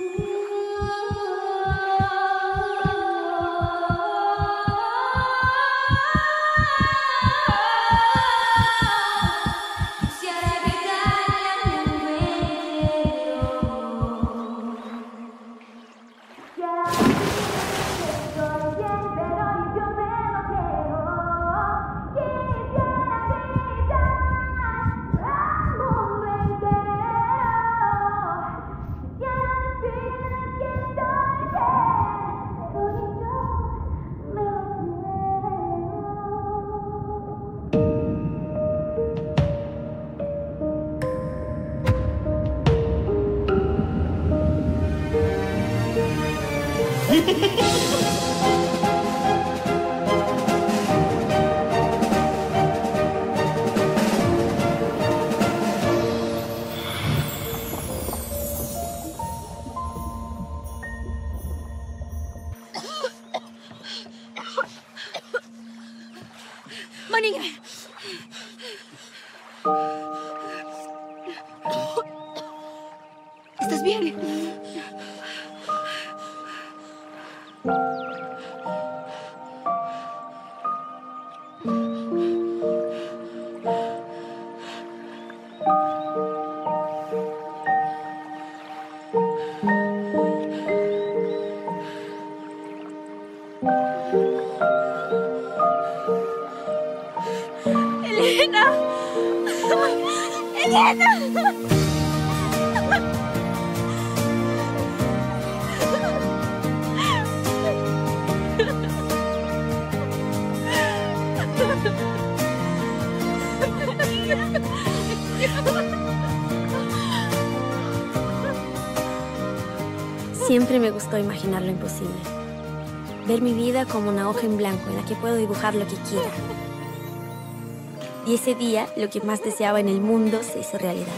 Ooh. ¿Estás bien? Elena. Elena. Siempre me gustó imaginar lo imposible. Ver mi vida como una hoja en blanco en la que puedo dibujar lo que quiera. Y ese día, lo que más deseaba en el mundo se hizo realidad.